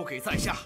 交给在下。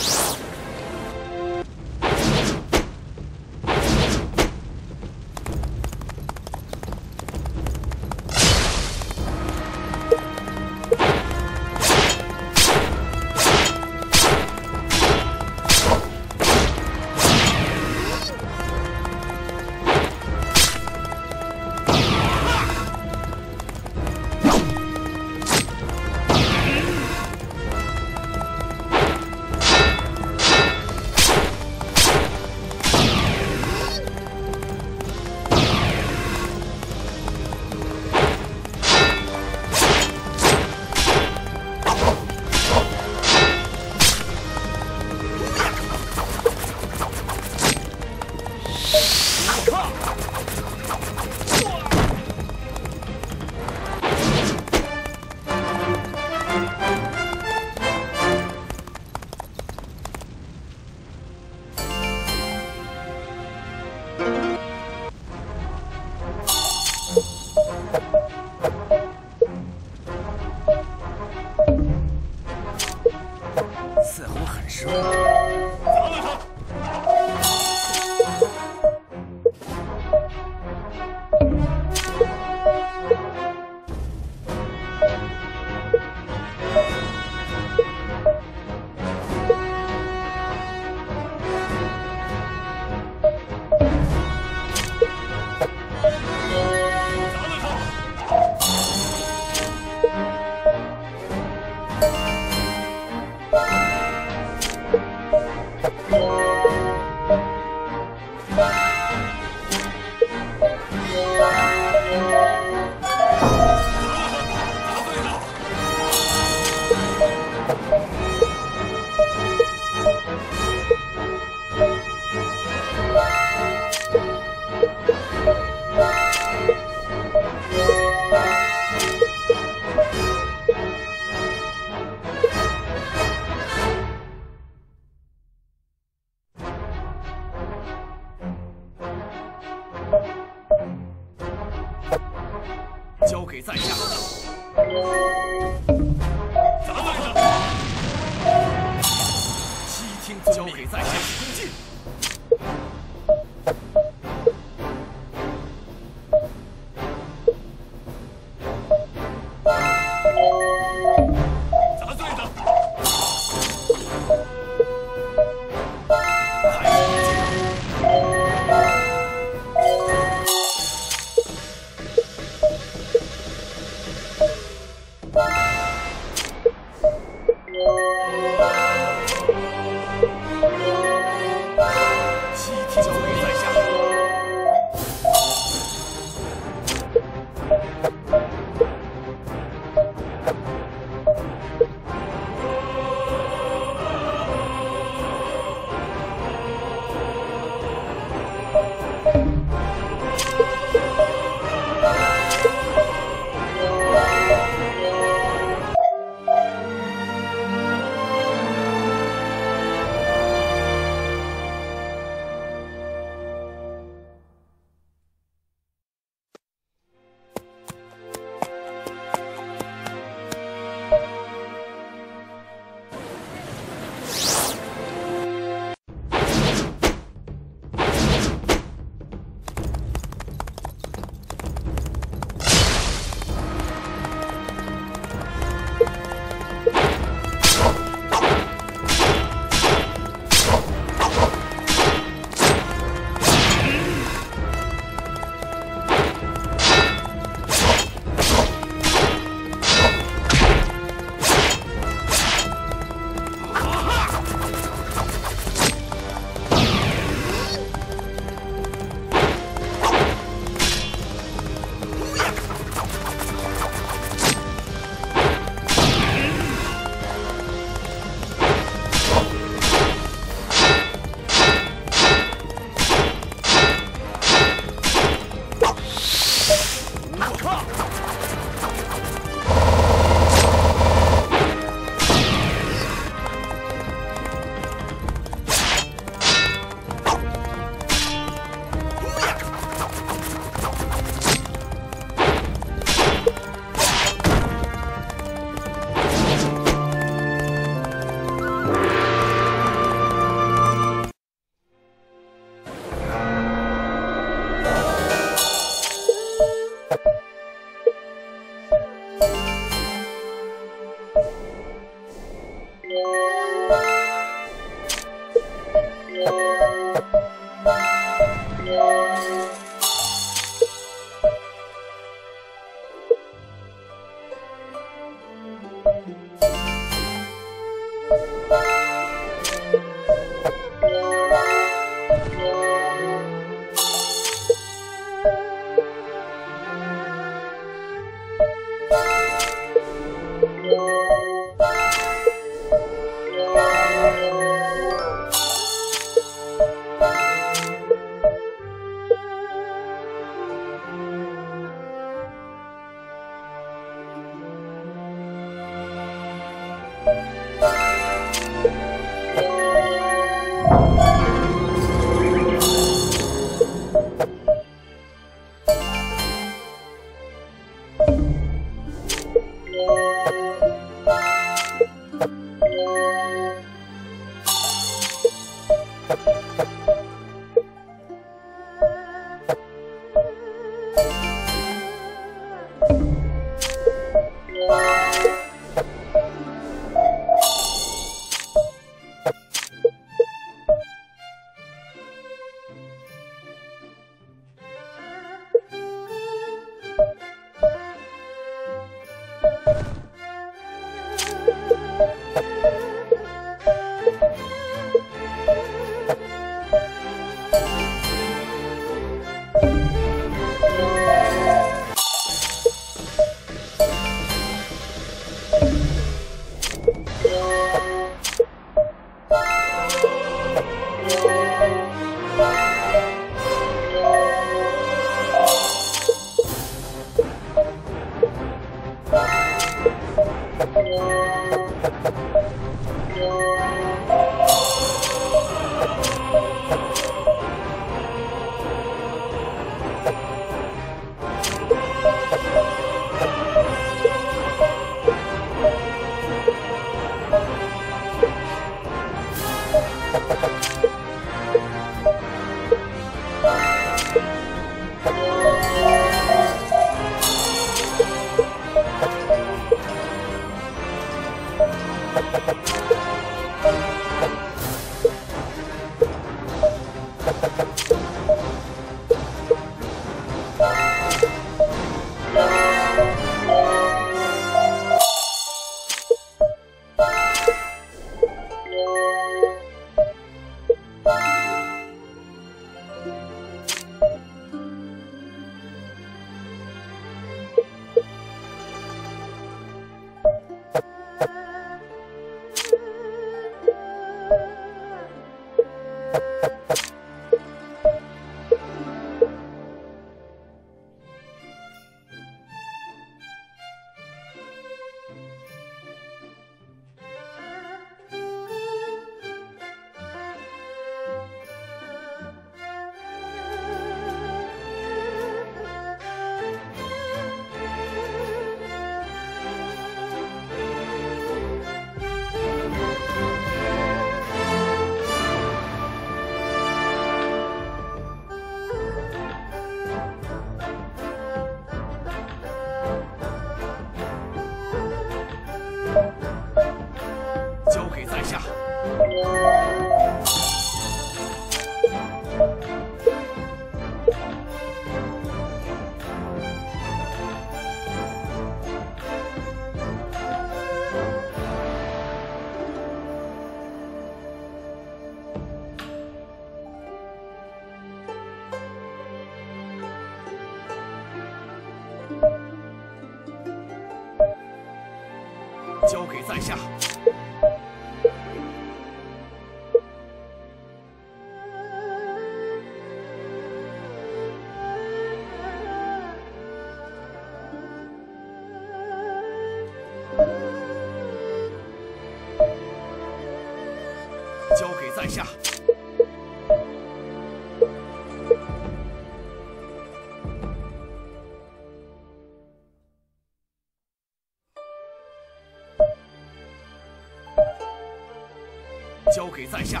交给在下。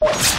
you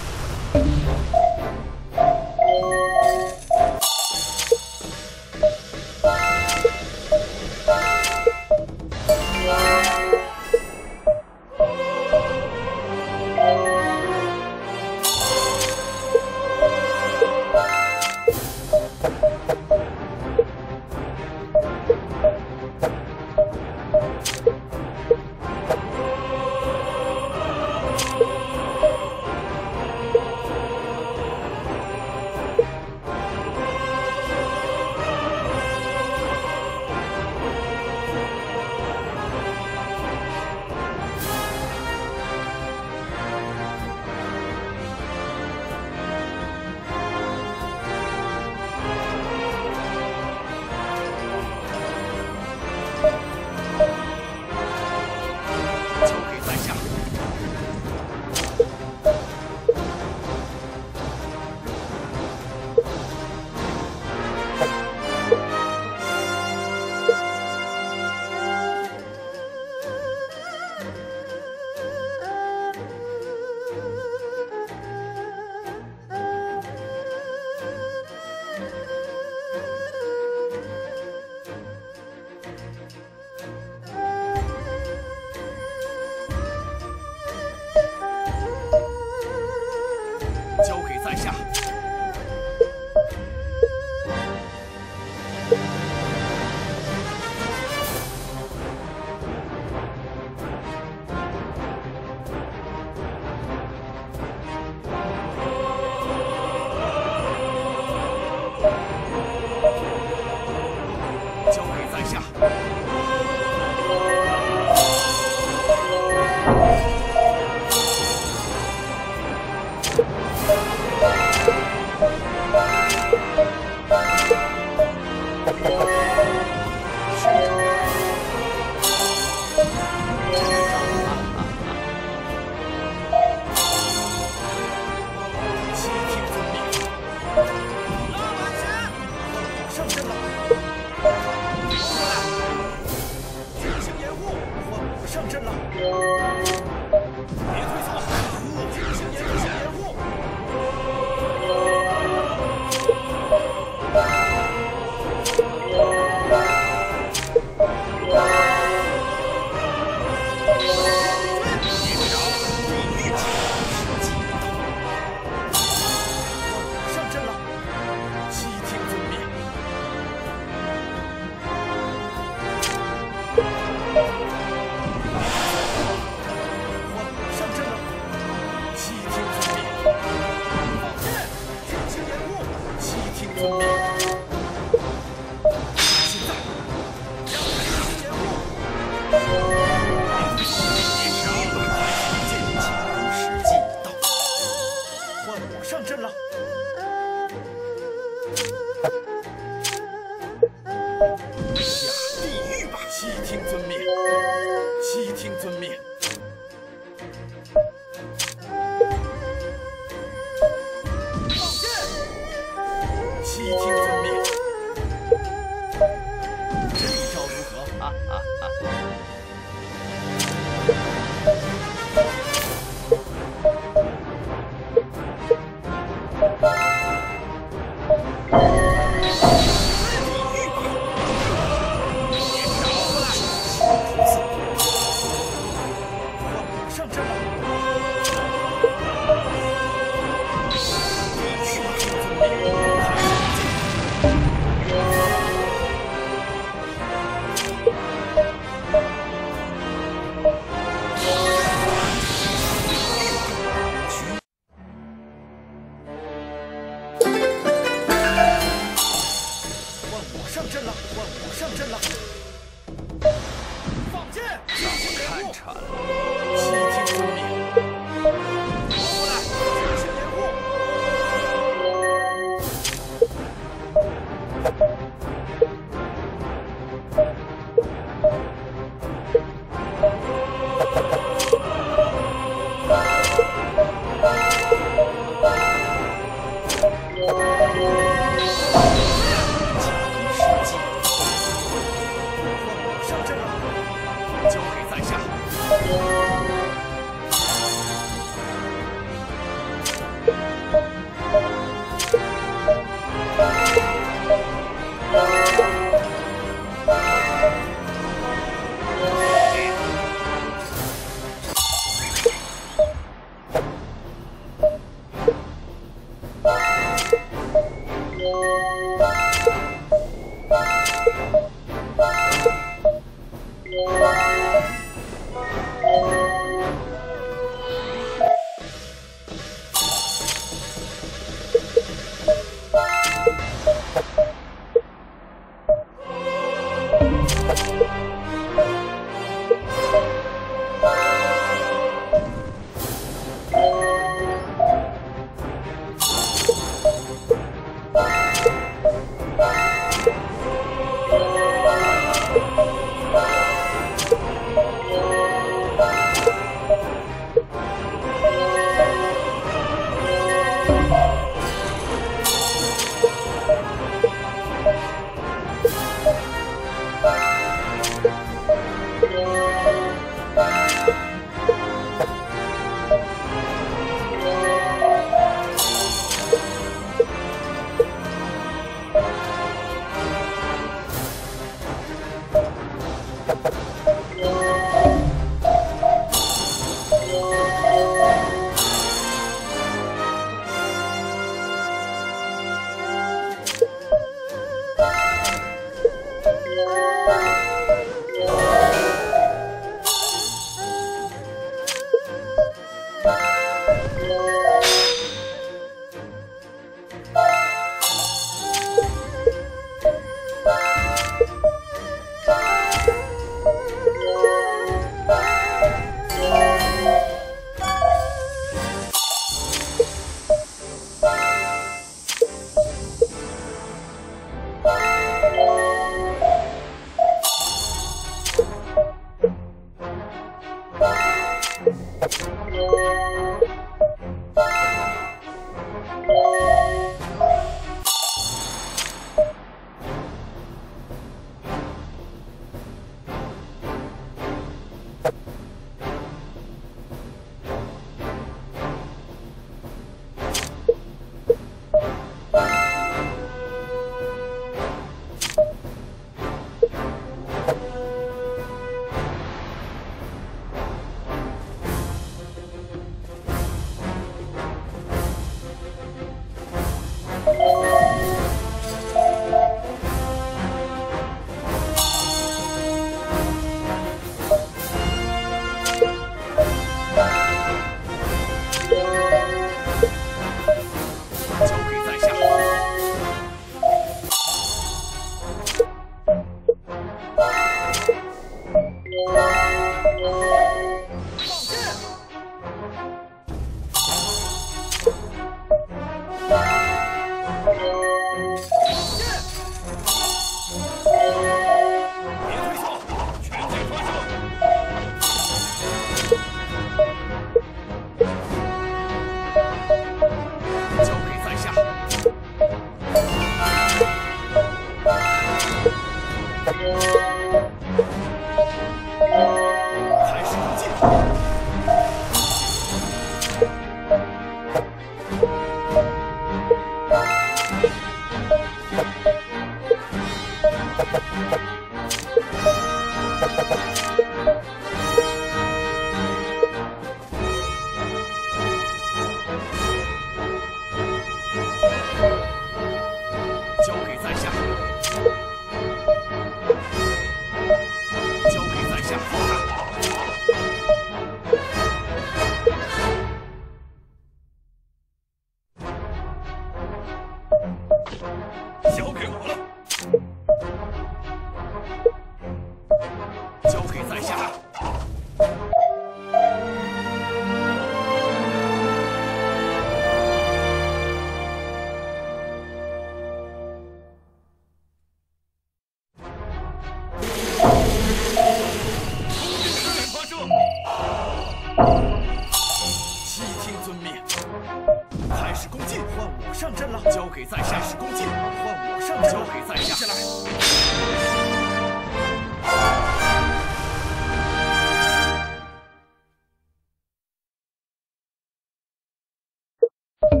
等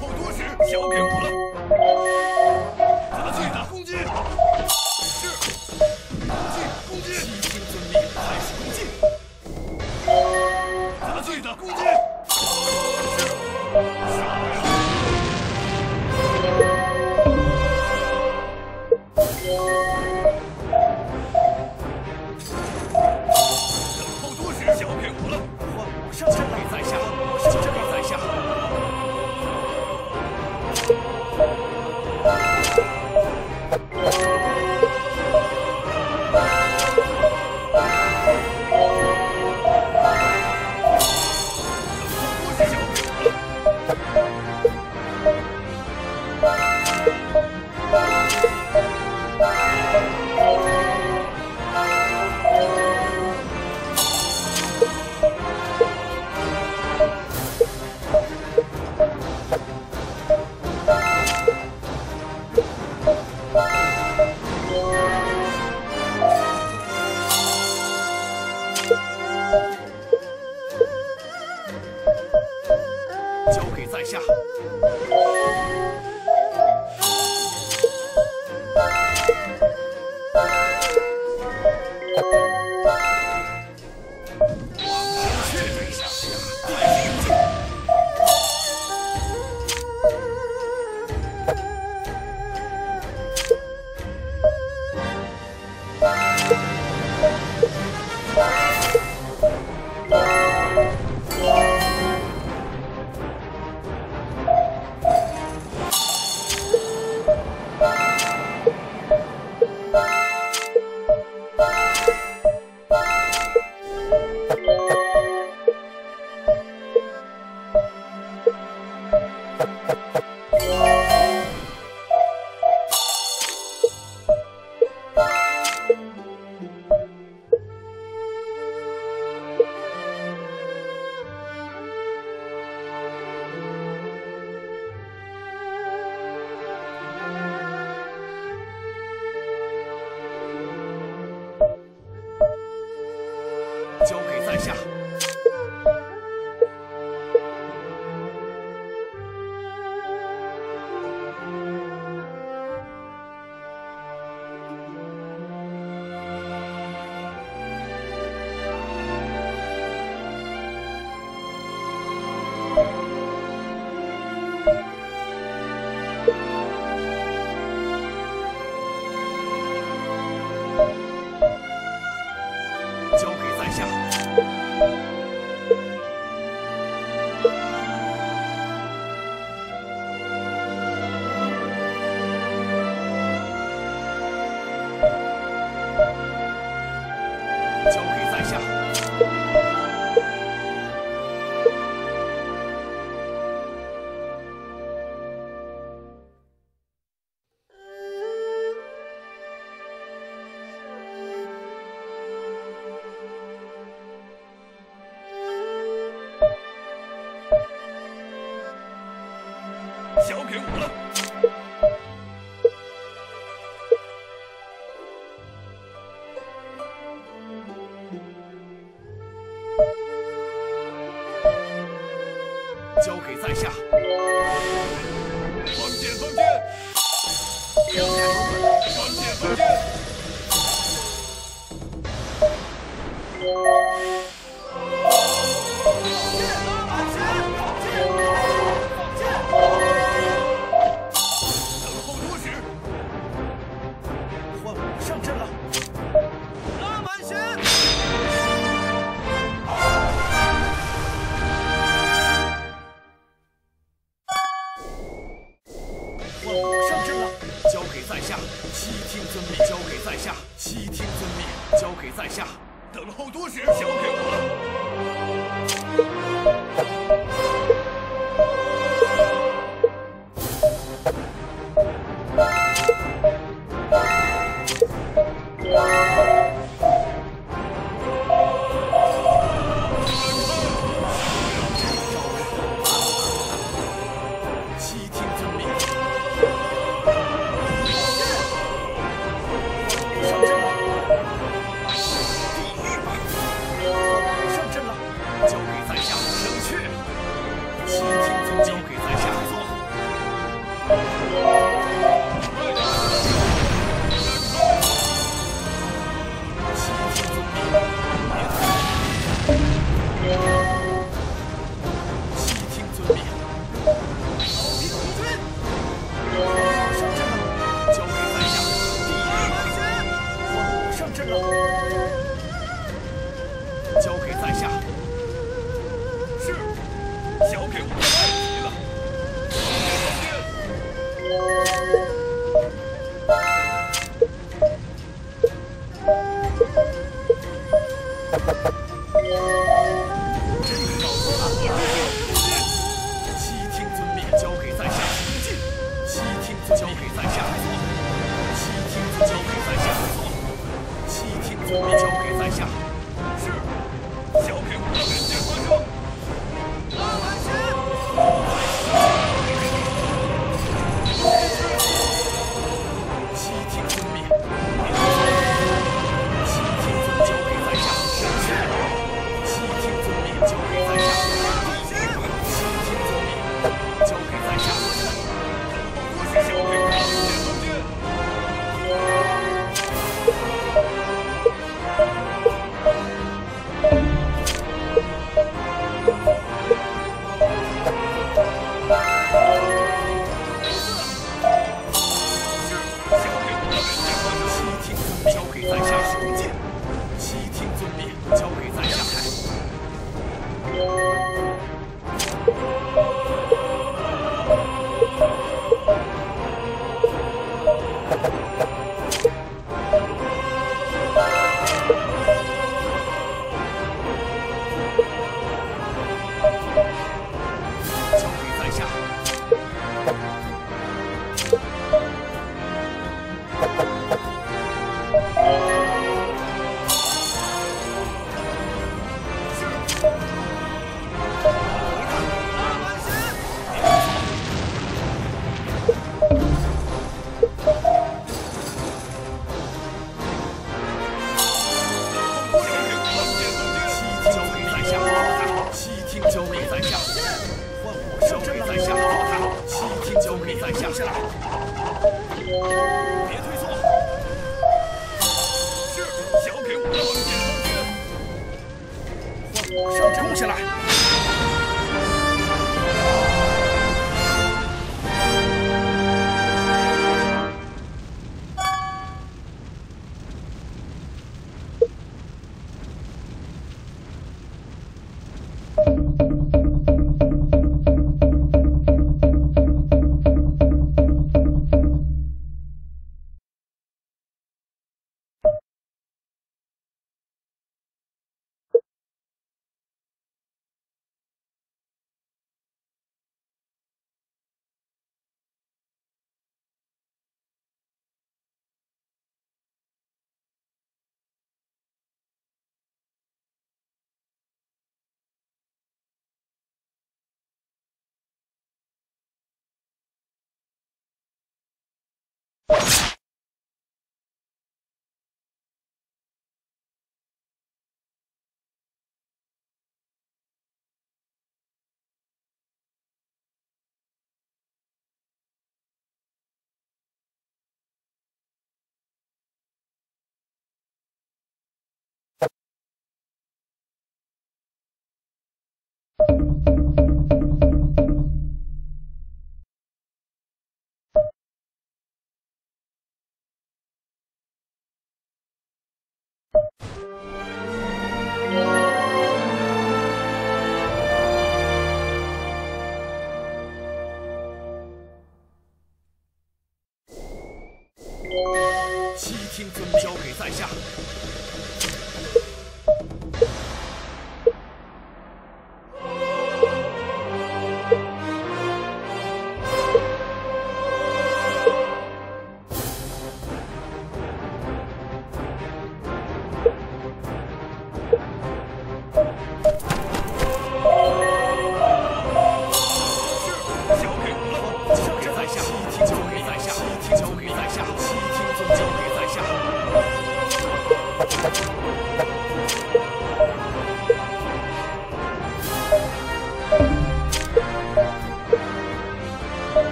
候多时，交给我了。砸碎打攻击。是。you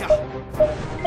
下。